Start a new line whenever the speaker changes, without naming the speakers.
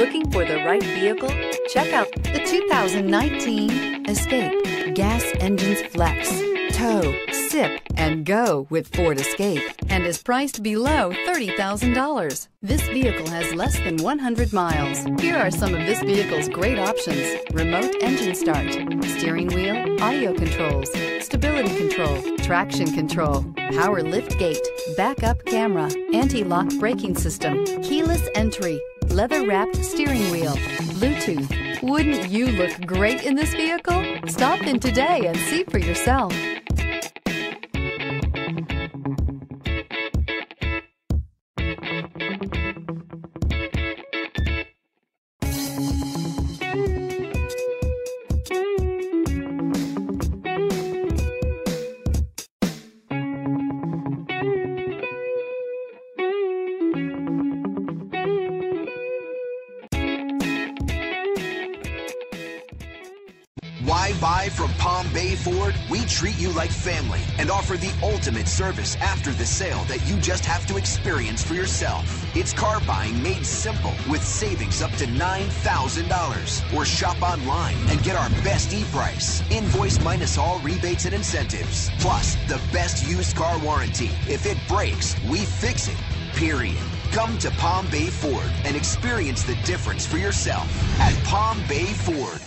Looking for the right vehicle? Check out the 2019 Escape. Gas engines flex, tow, sip, and go with Ford Escape and is priced below $30,000. This vehicle has less than 100 miles. Here are some of this vehicle's great options. Remote engine start, steering wheel, audio controls, stability control, traction control, power lift gate, backup camera, anti-lock braking system, keyless entry, leather wrapped steering wheel, Bluetooth. Wouldn't you look great in this vehicle? Stop in today and see for yourself.
Why buy from Palm Bay Ford? We treat you like family and offer the ultimate service after the sale that you just have to experience for yourself. It's car buying made simple with savings up to $9,000. Or shop online and get our best e-price. Invoice minus all rebates and incentives. Plus, the best used car warranty. If it breaks, we fix it. Period. Come to Palm Bay Ford and experience the difference for yourself at Palm Bay Ford.